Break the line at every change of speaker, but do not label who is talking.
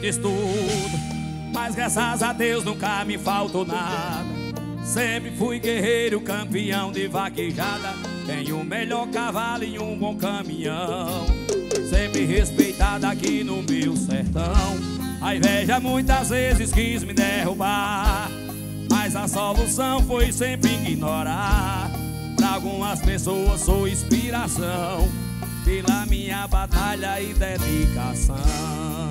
muito estudo, mas graças a Deus nunca me faltou nada. Sempre fui guerreiro, campeão de vaquejada. Tenho o melhor cavalo e um bom caminhão. Sempre respeitado aqui no meu sertão. A inveja muitas vezes quis me derrubar. Mas a solução foi sempre ignorar. Pra algumas pessoas sou inspiração pela minha batalha e dedicação.